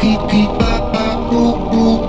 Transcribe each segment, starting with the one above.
Kiki, Papa, Cuckoo.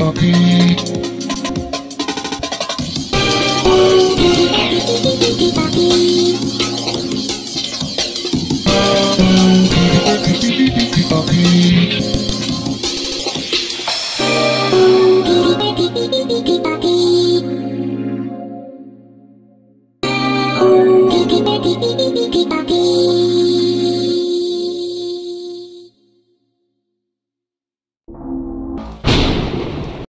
Okay. baby.